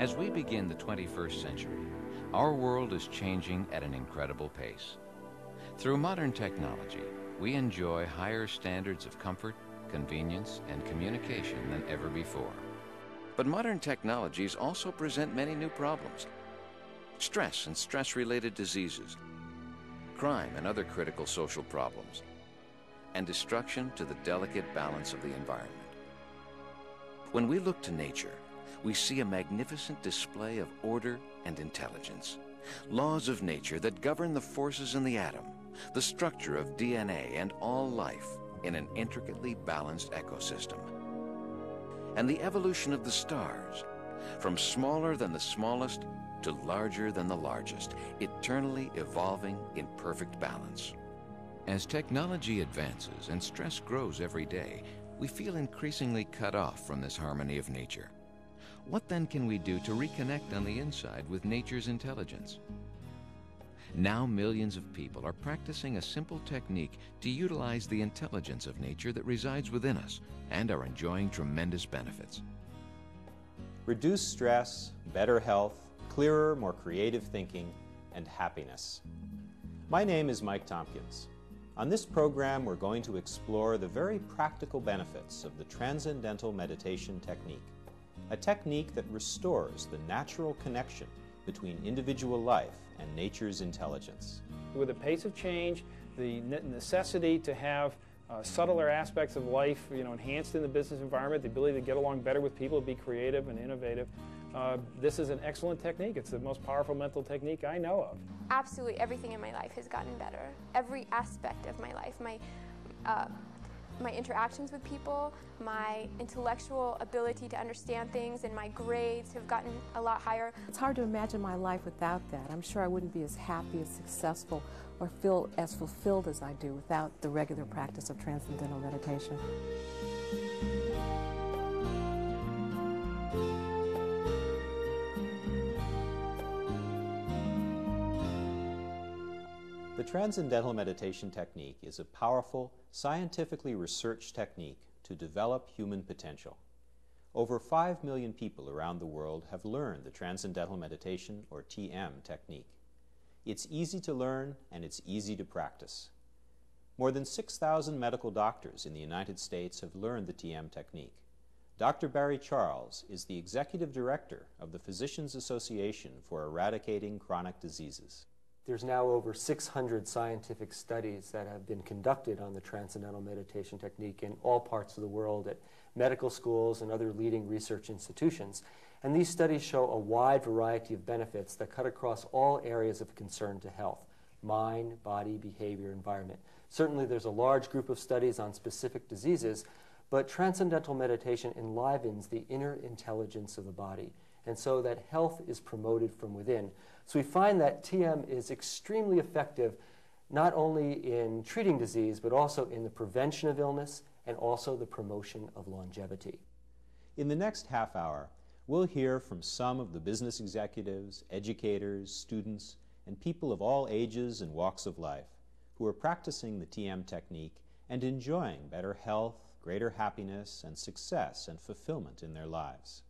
As we begin the 21st century, our world is changing at an incredible pace. Through modern technology, we enjoy higher standards of comfort, convenience, and communication than ever before. But modern technologies also present many new problems. Stress and stress-related diseases, crime and other critical social problems, and destruction to the delicate balance of the environment. When we look to nature, we see a magnificent display of order and intelligence. Laws of nature that govern the forces in the atom, the structure of DNA and all life in an intricately balanced ecosystem. And the evolution of the stars, from smaller than the smallest to larger than the largest, eternally evolving in perfect balance. As technology advances and stress grows every day, we feel increasingly cut off from this harmony of nature. What then can we do to reconnect on the inside with nature's intelligence? Now millions of people are practicing a simple technique to utilize the intelligence of nature that resides within us and are enjoying tremendous benefits. Reduce stress, better health, clearer, more creative thinking, and happiness. My name is Mike Tompkins. On this program, we're going to explore the very practical benefits of the Transcendental Meditation Technique a technique that restores the natural connection between individual life and nature's intelligence. With the pace of change, the necessity to have uh, subtler aspects of life, you know, enhanced in the business environment, the ability to get along better with people, be creative and innovative. Uh, this is an excellent technique. It's the most powerful mental technique I know of. Absolutely everything in my life has gotten better. Every aspect of my life, my uh, my interactions with people, my intellectual ability to understand things, and my grades have gotten a lot higher. It's hard to imagine my life without that. I'm sure I wouldn't be as happy, as successful, or feel as fulfilled as I do without the regular practice of transcendental meditation. The Transcendental Meditation Technique is a powerful, scientifically researched technique to develop human potential. Over 5 million people around the world have learned the Transcendental Meditation, or TM, technique. It's easy to learn and it's easy to practice. More than 6,000 medical doctors in the United States have learned the TM technique. Dr. Barry Charles is the Executive Director of the Physicians Association for Eradicating Chronic Diseases. There's now over 600 scientific studies that have been conducted on the Transcendental Meditation technique in all parts of the world at medical schools and other leading research institutions. And these studies show a wide variety of benefits that cut across all areas of concern to health mind, body, behavior, environment. Certainly, there's a large group of studies on specific diseases, but transcendental meditation enlivens the inner intelligence of the body, and so that health is promoted from within so we find that TM is extremely effective not only in treating disease, but also in the prevention of illness and also the promotion of longevity. In the next half hour, we'll hear from some of the business executives, educators, students, and people of all ages and walks of life who are practicing the TM technique and enjoying better health, greater happiness, and success and fulfillment in their lives.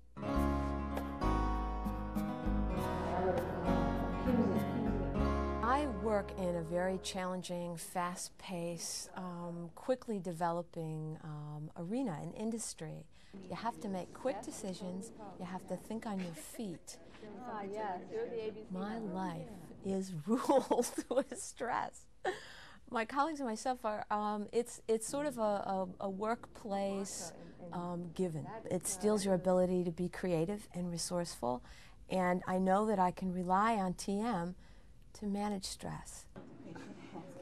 Work in a very challenging, fast paced, um, quickly developing um, arena and industry. You have to make quick decisions, you have to think on your feet. My life is ruled with stress. My colleagues and myself are, um, it's, it's sort of a, a, a workplace um, given. It steals your ability to be creative and resourceful, and I know that I can rely on TM to manage stress.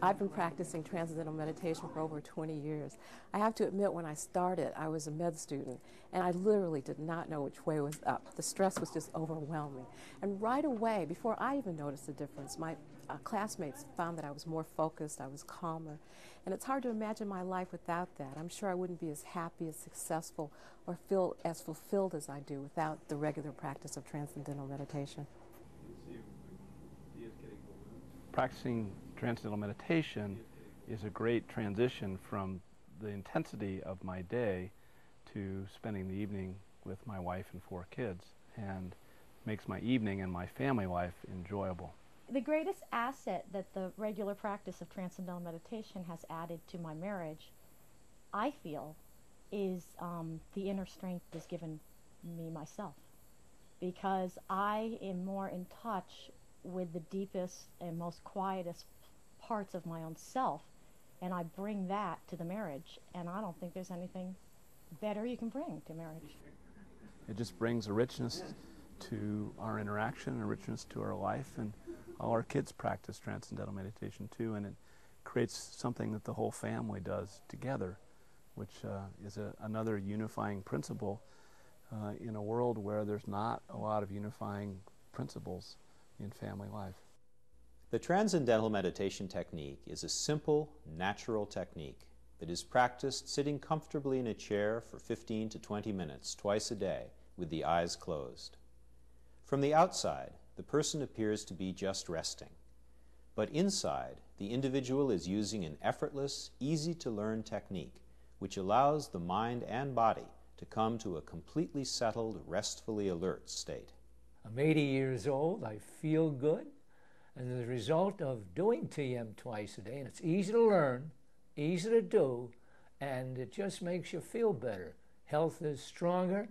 I've been practicing transcendental meditation for over 20 years. I have to admit, when I started, I was a med student, and I literally did not know which way was up. The stress was just overwhelming. And right away, before I even noticed the difference, my uh, classmates found that I was more focused, I was calmer. And it's hard to imagine my life without that. I'm sure I wouldn't be as happy, as successful, or feel as fulfilled as I do without the regular practice of transcendental meditation. Practicing transcendental meditation is a great transition from the intensity of my day to spending the evening with my wife and four kids. And makes my evening and my family life enjoyable. The greatest asset that the regular practice of transcendental meditation has added to my marriage, I feel, is um, the inner strength has given me myself. Because I am more in touch with the deepest and most quietest parts of my own self, and I bring that to the marriage. And I don't think there's anything better you can bring to marriage. It just brings a richness to our interaction, a richness to our life, and all our kids practice transcendental meditation too, and it creates something that the whole family does together, which uh, is a, another unifying principle uh, in a world where there's not a lot of unifying principles in family life. The Transcendental Meditation technique is a simple, natural technique that is practiced sitting comfortably in a chair for 15 to 20 minutes twice a day with the eyes closed. From the outside, the person appears to be just resting. But inside, the individual is using an effortless, easy to learn technique which allows the mind and body to come to a completely settled, restfully alert state. I'm 80 years old, I feel good, and as a result of doing TM twice a day, and it's easy to learn, easy to do, and it just makes you feel better. Health is stronger,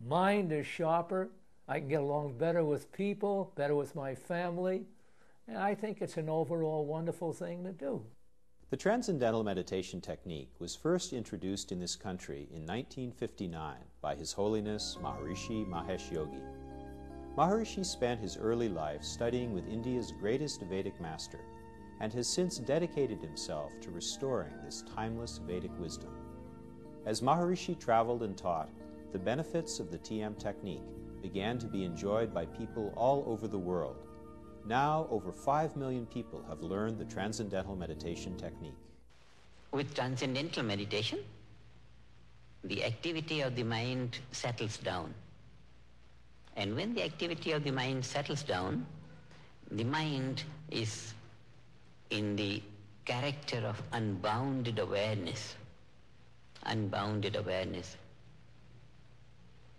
mind is sharper, I can get along better with people, better with my family, and I think it's an overall wonderful thing to do. The Transcendental Meditation technique was first introduced in this country in 1959 by His Holiness Maharishi Mahesh Yogi. Maharishi spent his early life studying with India's greatest Vedic master and has since dedicated himself to restoring this timeless Vedic wisdom. As Maharishi traveled and taught, the benefits of the TM technique began to be enjoyed by people all over the world. Now, over 5 million people have learned the Transcendental Meditation technique. With Transcendental Meditation, the activity of the mind settles down. And when the activity of the mind settles down, the mind is in the character of unbounded awareness. Unbounded awareness.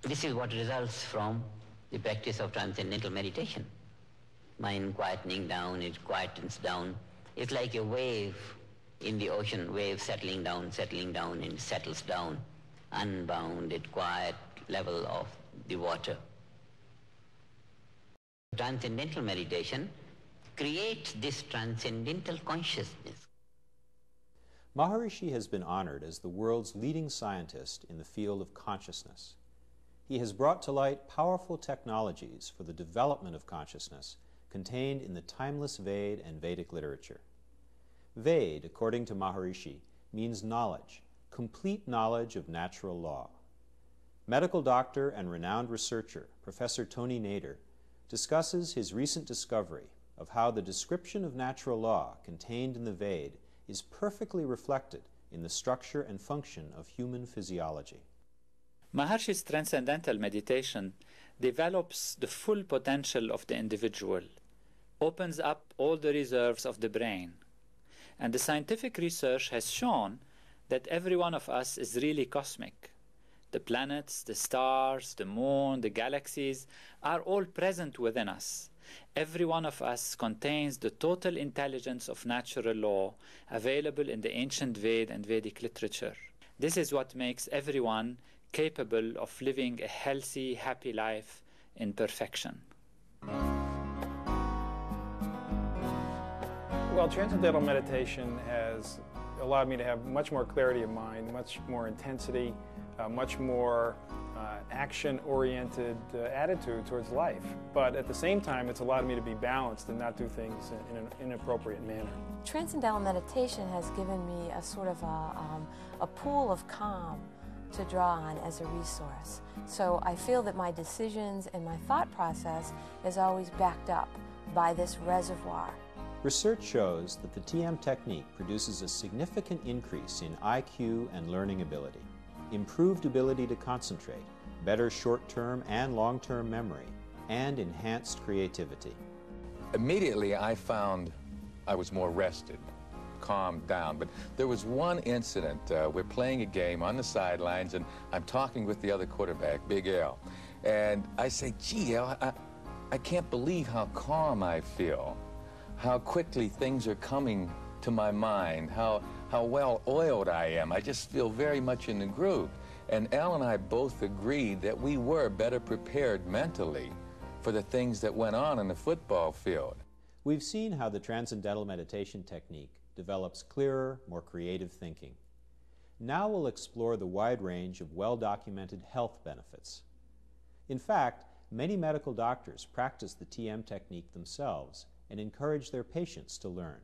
This is what results from the practice of transcendental meditation. Mind quietening down, it quietens down. It's like a wave in the ocean, wave settling down, settling down, and settles down. Unbounded, quiet level of the water. Transcendental meditation creates this transcendental consciousness. Maharishi has been honored as the world's leading scientist in the field of consciousness. He has brought to light powerful technologies for the development of consciousness contained in the timeless Ved and Vedic literature. Ved, according to Maharishi, means knowledge, complete knowledge of natural law. Medical doctor and renowned researcher, Professor Tony Nader, discusses his recent discovery of how the description of natural law contained in the Ved is perfectly reflected in the structure and function of human physiology. Maharishi's transcendental meditation develops the full potential of the individual, opens up all the reserves of the brain. And the scientific research has shown that every one of us is really cosmic. The planets, the stars, the moon, the galaxies are all present within us. Every one of us contains the total intelligence of natural law available in the ancient Ved and Vedic literature. This is what makes everyone capable of living a healthy, happy life in perfection. Well, transcendental meditation has allowed me to have much more clarity of mind, much more intensity, uh, much more uh, action-oriented uh, attitude towards life. But at the same time, it's allowed me to be balanced and not do things in an inappropriate manner. Transcendental meditation has given me a sort of a, um, a pool of calm to draw on as a resource. So I feel that my decisions and my thought process is always backed up by this reservoir. Research shows that the TM technique produces a significant increase in IQ and learning ability, improved ability to concentrate, better short-term and long-term memory, and enhanced creativity. Immediately I found I was more rested, calmed down. But there was one incident. Uh, we're playing a game on the sidelines, and I'm talking with the other quarterback, Big L, And I say, gee, I, I can't believe how calm I feel, how quickly things are coming to my mind, how, how well oiled I am. I just feel very much in the groove. And Al and I both agreed that we were better prepared mentally for the things that went on in the football field. We've seen how the Transcendental Meditation technique develops clearer, more creative thinking. Now we'll explore the wide range of well-documented health benefits. In fact, many medical doctors practice the TM technique themselves and encourage their patients to learn.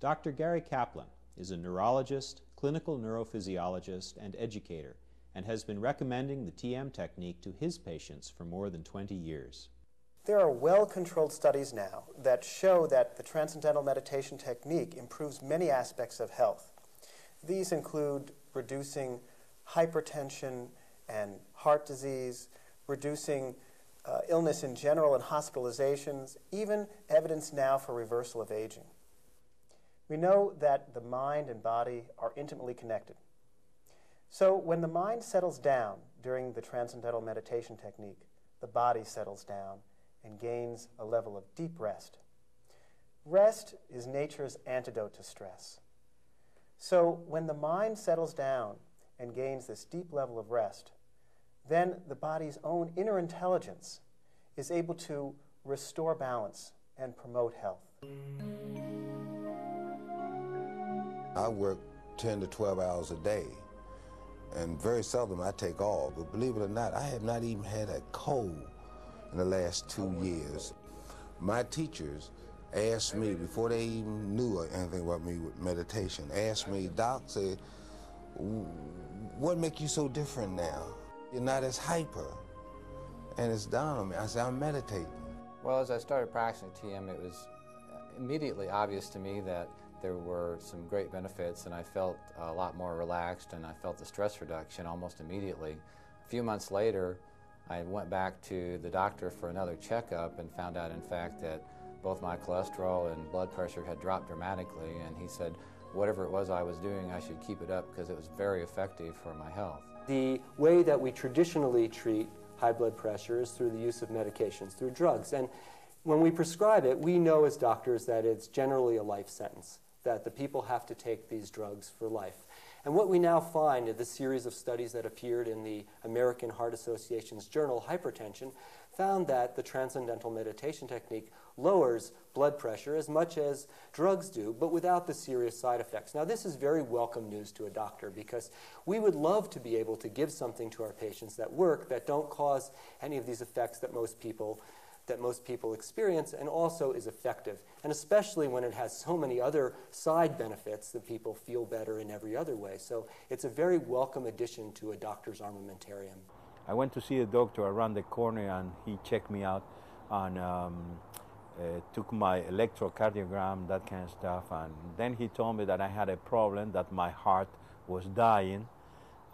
Dr. Gary Kaplan is a neurologist, clinical neurophysiologist, and educator and has been recommending the TM technique to his patients for more than 20 years. There are well-controlled studies now that show that the Transcendental Meditation technique improves many aspects of health. These include reducing hypertension and heart disease, reducing uh, illness in general and hospitalizations, even evidence now for reversal of aging. We know that the mind and body are intimately connected. So when the mind settles down during the transcendental meditation technique, the body settles down and gains a level of deep rest. Rest is nature's antidote to stress. So when the mind settles down and gains this deep level of rest, then the body's own inner intelligence is able to restore balance and promote health. I work 10 to 12 hours a day, and very seldom I take off. But believe it or not, I have not even had a cold in the last two years. My teachers asked me, before they even knew anything about me with meditation, asked me, Doc, said, what make you so different now? You're not as hyper. And it's down on me. I said, I'm meditating. Well, as I started practicing TM, it was immediately obvious to me that there were some great benefits, and I felt a lot more relaxed, and I felt the stress reduction almost immediately. A few months later, I went back to the doctor for another checkup and found out, in fact, that both my cholesterol and blood pressure had dropped dramatically, and he said, whatever it was I was doing, I should keep it up because it was very effective for my health. The way that we traditionally treat high blood pressure is through the use of medications, through drugs. And when we prescribe it, we know as doctors that it's generally a life sentence, that the people have to take these drugs for life. And what we now find in the series of studies that appeared in the American Heart Association's journal, Hypertension, found that the transcendental meditation technique lowers blood pressure as much as drugs do, but without the serious side effects. Now, this is very welcome news to a doctor because we would love to be able to give something to our patients that work that don't cause any of these effects that most people that most people experience and also is effective, and especially when it has so many other side benefits that people feel better in every other way. So it's a very welcome addition to a doctor's armamentarium. I went to see a doctor around the corner and he checked me out and um, uh, took my electrocardiogram, that kind of stuff. And then he told me that I had a problem, that my heart was dying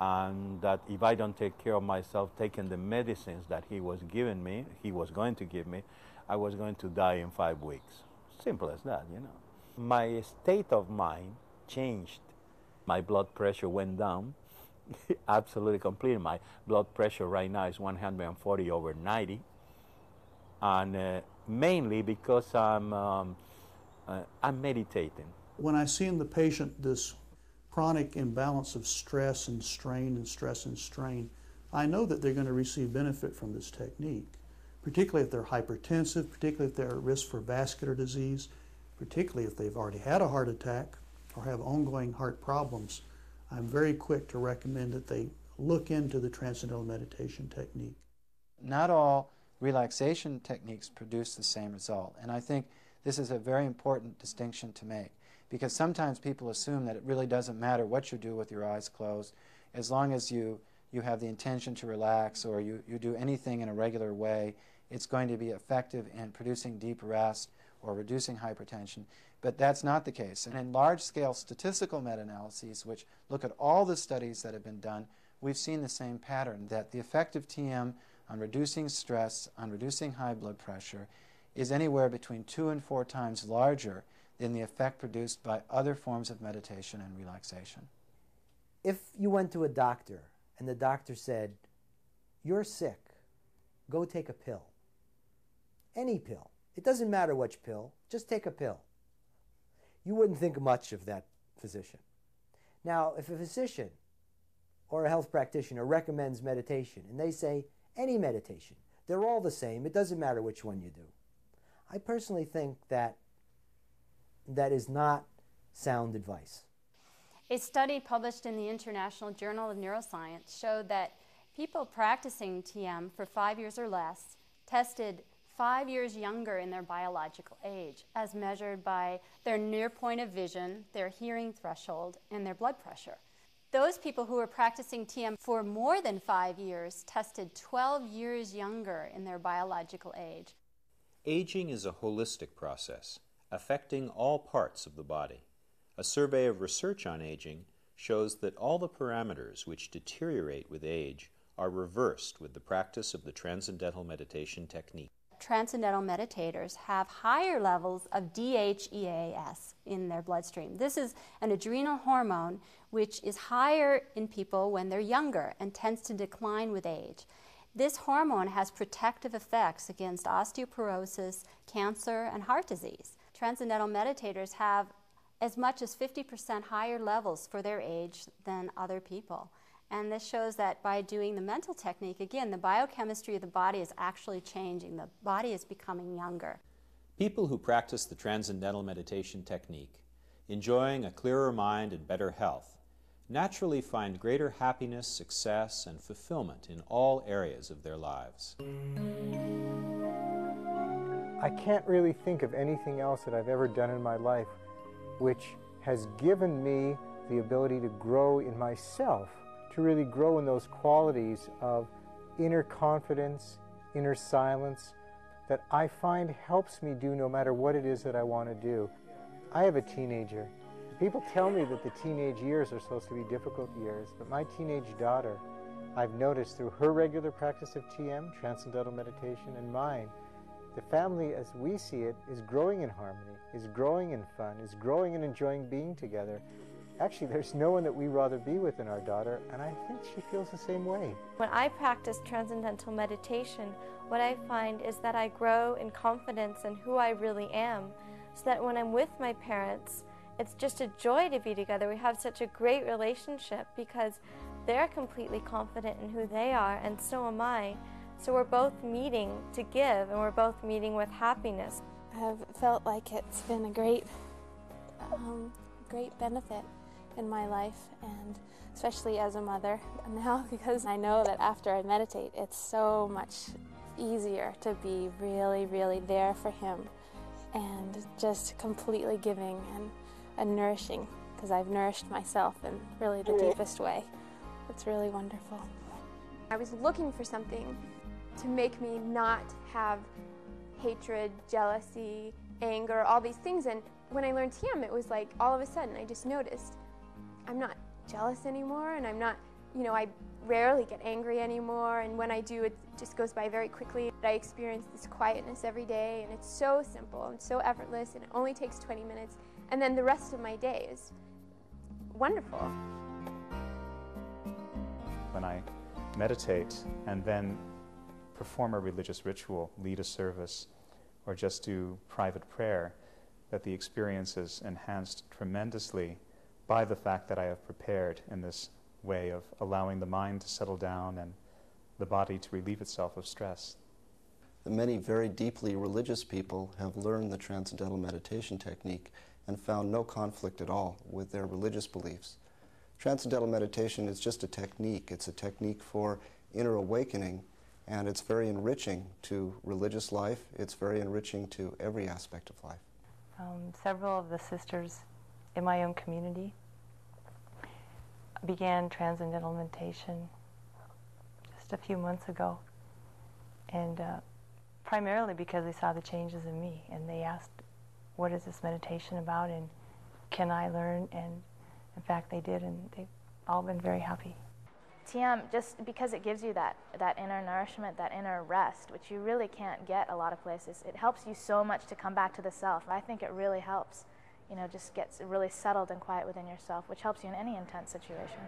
and that if I don't take care of myself, taking the medicines that he was giving me, he was going to give me, I was going to die in five weeks. Simple as that, you know. My state of mind changed. My blood pressure went down, absolutely completely. My blood pressure right now is 140 over 90, and uh, mainly because I'm um, uh, I'm meditating. When I see in the patient this chronic imbalance of stress and strain and stress and strain, I know that they're going to receive benefit from this technique, particularly if they're hypertensive, particularly if they're at risk for vascular disease, particularly if they've already had a heart attack or have ongoing heart problems. I'm very quick to recommend that they look into the transcendental meditation technique. Not all relaxation techniques produce the same result, and I think this is a very important distinction to make because sometimes people assume that it really doesn't matter what you do with your eyes closed as long as you, you have the intention to relax or you, you do anything in a regular way, it's going to be effective in producing deep rest or reducing hypertension. But that's not the case. And in large scale statistical meta analyses, which look at all the studies that have been done, we've seen the same pattern that the effect of TM on reducing stress, on reducing high blood pressure, is anywhere between two and four times larger than the effect produced by other forms of meditation and relaxation. If you went to a doctor and the doctor said, You're sick, go take a pill. Any pill. It doesn't matter which pill, just take a pill. You wouldn't think much of that physician. Now, if a physician or a health practitioner recommends meditation and they say any meditation, they're all the same, it doesn't matter which one you do. I personally think that that is not sound advice. A study published in the International Journal of Neuroscience showed that people practicing TM for five years or less tested five years younger in their biological age, as measured by their near point of vision, their hearing threshold, and their blood pressure. Those people who were practicing TM for more than five years tested 12 years younger in their biological age. Aging is a holistic process, affecting all parts of the body. A survey of research on aging shows that all the parameters which deteriorate with age are reversed with the practice of the Transcendental Meditation technique. Transcendental meditators have higher levels of DHEAS in their bloodstream. This is an adrenal hormone which is higher in people when they're younger and tends to decline with age. This hormone has protective effects against osteoporosis, cancer, and heart disease. Transcendental meditators have as much as 50% higher levels for their age than other people. And this shows that by doing the mental technique, again, the biochemistry of the body is actually changing. The body is becoming younger. People who practice the Transcendental Meditation technique, enjoying a clearer mind and better health, naturally find greater happiness, success, and fulfillment in all areas of their lives. I can't really think of anything else that I've ever done in my life which has given me the ability to grow in myself, to really grow in those qualities of inner confidence, inner silence, that I find helps me do no matter what it is that I want to do. I have a teenager. People tell me that the teenage years are supposed to be difficult years, but my teenage daughter, I've noticed through her regular practice of TM, Transcendental Meditation, and mine, the family as we see it is growing in harmony, is growing in fun, is growing and enjoying being together. Actually, there's no one that we'd rather be with than our daughter, and I think she feels the same way. When I practice transcendental meditation, what I find is that I grow in confidence in who I really am, so that when I'm with my parents, it's just a joy to be together. We have such a great relationship because they're completely confident in who they are, and so am I. So we're both meeting to give, and we're both meeting with happiness. I've felt like it's been a great, um, great benefit in my life, and especially as a mother now, because I know that after I meditate, it's so much easier to be really, really there for him and just completely giving and, and nourishing because I've nourished myself in really the mm-hmm. deepest way. It's really wonderful. I was looking for something to make me not have hatred, jealousy, anger, all these things. And when I learned TM, it was like all of a sudden I just noticed I'm not jealous anymore and I'm not, you know, I rarely get angry anymore. And when I do, it just goes by very quickly. I experience this quietness every day and it's so simple and so effortless and it only takes 20 minutes. And then the rest of my day is wonderful. When I meditate and then perform a religious ritual, lead a service, or just do private prayer, that the experience is enhanced tremendously by the fact that I have prepared in this way of allowing the mind to settle down and the body to relieve itself of stress. Many very deeply religious people have learned the Transcendental Meditation technique and found no conflict at all with their religious beliefs. Transcendental meditation is just a technique. It's a technique for inner awakening and it's very enriching to religious life. It's very enriching to every aspect of life. Um, several of the sisters in my own community began transcendental meditation just a few months ago. And uh, primarily because they saw the changes in me and they asked, What is this meditation about? And can I learn? And in fact, they did, and they've all been very happy. TM, just because it gives you that, that inner nourishment, that inner rest, which you really can't get a lot of places, it helps you so much to come back to the self. I think it really helps, you know, just gets really settled and quiet within yourself, which helps you in any intense situation.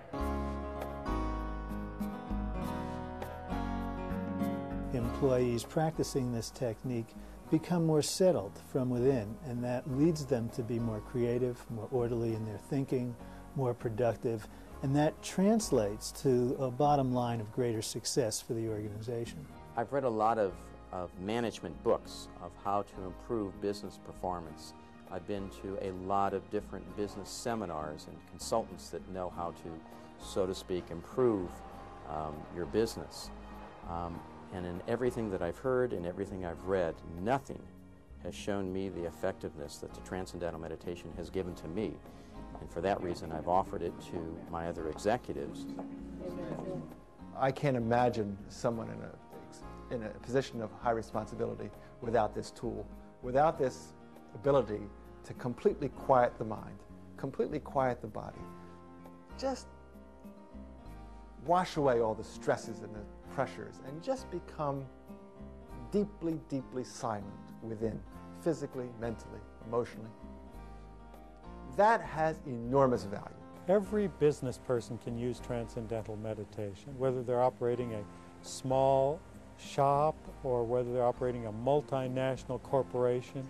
employees practicing this technique become more settled from within, and that leads them to be more creative, more orderly in their thinking, more productive, and that translates to a bottom line of greater success for the organization. I've read a lot of, of management books of how to improve business performance. I've been to a lot of different business seminars and consultants that know how to, so to speak, improve um, your business. Um, and in everything that I've heard and everything I've read, nothing has shown me the effectiveness that the Transcendental Meditation has given to me. And for that reason, I've offered it to my other executives. I can't imagine someone in a, in a position of high responsibility without this tool, without this ability to completely quiet the mind, completely quiet the body. Just wash away all the stresses and the pressures and just become deeply, deeply silent within, physically, mentally, emotionally. That has enormous value. Every business person can use transcendental meditation, whether they're operating a small shop or whether they're operating a multinational corporation.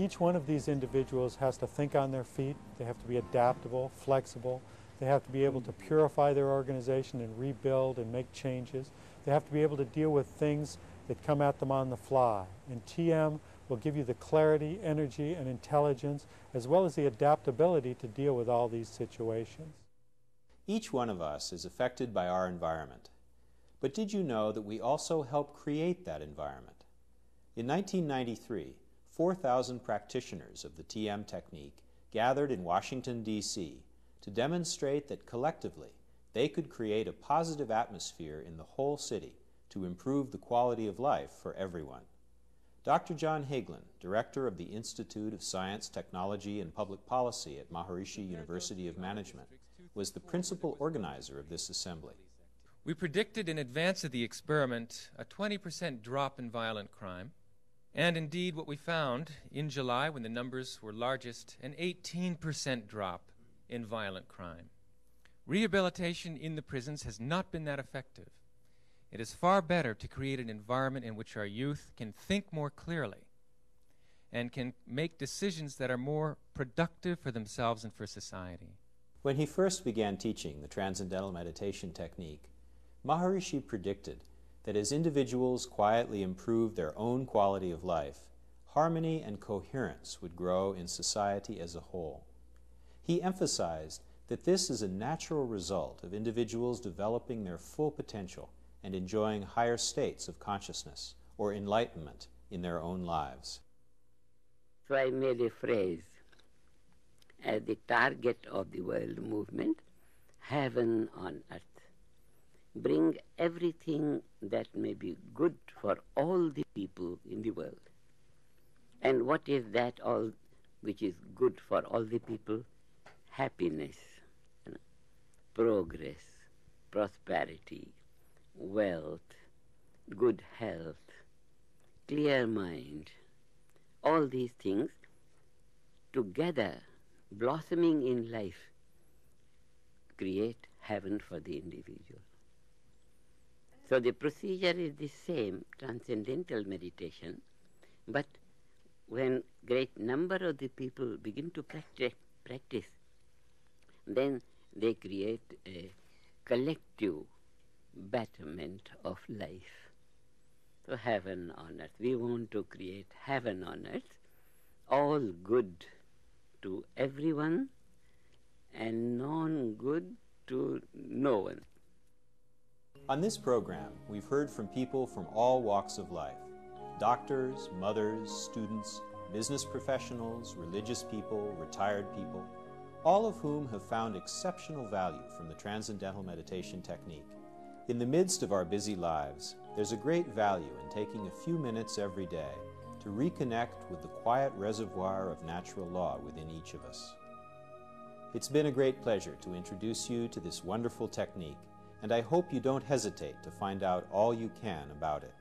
Each one of these individuals has to think on their feet. They have to be adaptable, flexible. They have to be able to purify their organization and rebuild and make changes. They have to be able to deal with things that come at them on the fly. And TM will give you the clarity, energy, and intelligence, as well as the adaptability to deal with all these situations. Each one of us is affected by our environment. But did you know that we also help create that environment? In 1993, 4,000 practitioners of the TM technique gathered in Washington, D.C. to demonstrate that collectively they could create a positive atmosphere in the whole city to improve the quality of life for everyone. Dr. John Hagelin, director of the Institute of Science, Technology, and Public Policy at Maharishi University of Management, was the principal organizer of this assembly. We predicted in advance of the experiment a 20% drop in violent crime, and indeed, what we found in July, when the numbers were largest, an 18% drop in violent crime. Rehabilitation in the prisons has not been that effective. It is far better to create an environment in which our youth can think more clearly and can make decisions that are more productive for themselves and for society. When he first began teaching the Transcendental Meditation technique, Maharishi predicted that as individuals quietly improved their own quality of life, harmony and coherence would grow in society as a whole. He emphasized that this is a natural result of individuals developing their full potential and enjoying higher states of consciousness or enlightenment in their own lives. So I made a phrase as the target of the world movement heaven on earth. Bring everything that may be good for all the people in the world. And what is that all which is good for all the people? Happiness, progress, prosperity, wealth, good health, clear mind, all these things together blossoming in life create heaven for the individual. So the procedure is the same, transcendental meditation, but when great number of the people begin to practice, practice then they create a collective betterment of life. So heaven on earth. We want to create heaven on earth, all good to everyone and non-good to no one. On this program, we've heard from people from all walks of life doctors, mothers, students, business professionals, religious people, retired people, all of whom have found exceptional value from the Transcendental Meditation technique. In the midst of our busy lives, there's a great value in taking a few minutes every day to reconnect with the quiet reservoir of natural law within each of us. It's been a great pleasure to introduce you to this wonderful technique, and I hope you don't hesitate to find out all you can about it.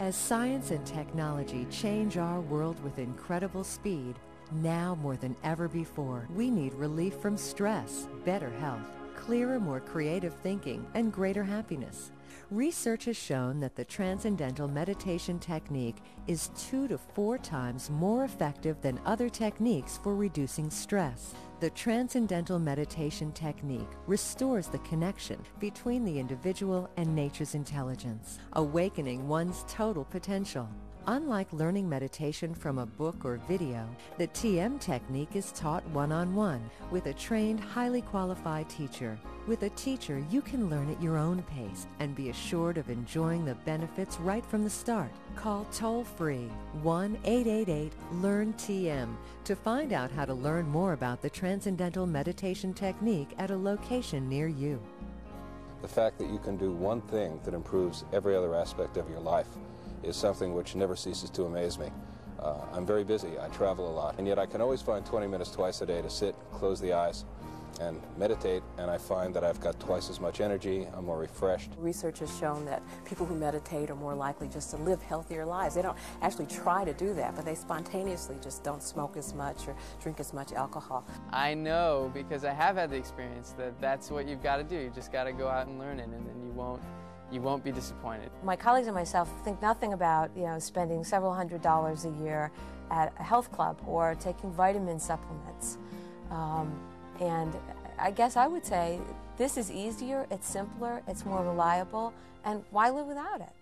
As science and technology change our world with incredible speed, now more than ever before, we need relief from stress, better health, clearer, more creative thinking, and greater happiness. Research has shown that the Transcendental Meditation technique is two to four times more effective than other techniques for reducing stress. The Transcendental Meditation technique restores the connection between the individual and nature's intelligence, awakening one's total potential. Unlike learning meditation from a book or video, the TM technique is taught one-on-one with a trained, highly qualified teacher. With a teacher, you can learn at your own pace and be assured of enjoying the benefits right from the start. Call toll-free 1-888-LEARN-TM to find out how to learn more about the Transcendental Meditation technique at a location near you. The fact that you can do one thing that improves every other aspect of your life is something which never ceases to amaze me. Uh, I'm very busy, I travel a lot, and yet I can always find 20 minutes twice a day to sit, close the eyes, and meditate, and I find that I've got twice as much energy, I'm more refreshed. Research has shown that people who meditate are more likely just to live healthier lives. They don't actually try to do that, but they spontaneously just don't smoke as much or drink as much alcohol. I know because I have had the experience that that's what you've got to do. You just got to go out and learn it, and then you won't you won't be disappointed. My colleagues and myself think nothing about you know spending several hundred dollars a year at a health club or taking vitamin supplements. Um, and I guess I would say this is easier, it's simpler, it's more reliable, and why live without it?